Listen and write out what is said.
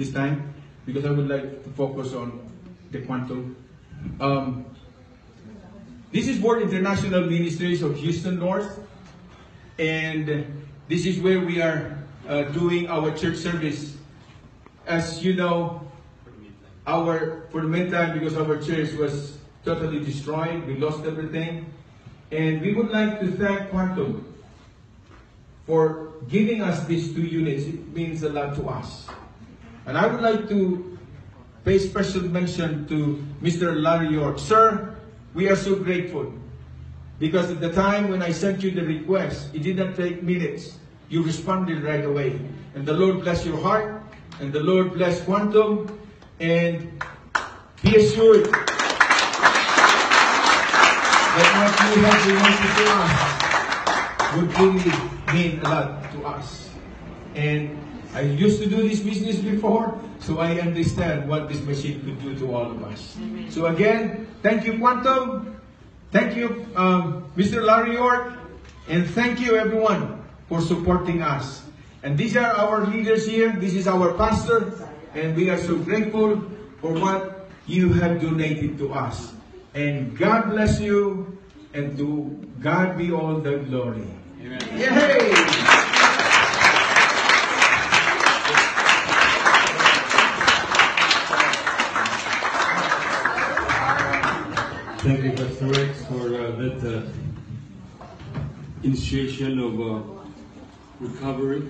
this time because I would like to focus on the quantum. Um, this is World International Ministries of Houston North, and this is where we are uh, doing our church service. As you know, our for the meantime, because our church was totally destroyed, we lost everything, and we would like to thank Quantum for giving us these two units. It means a lot to us. And I would like to pay special mention to Mr. Larry York. Sir, we are so grateful because at the time when I sent you the request, it did not take minutes. You responded right away. And the Lord bless your heart, and the Lord bless Quantum, and be assured that what you have to us would really mean a lot to us. And I used to do this business before, so I understand what this machine could do to all of us. So again, thank you, Quantum. Thank you, um, Mr. Larry York. And thank you, everyone, for supporting us. And these are our leaders here. This is our pastor. And we are so grateful for what you have donated to us. And God bless you. And to God be all the glory. Amen. Yay! Thank you, Pastor Rex, for uh, that uh, initiation of uh, recovery.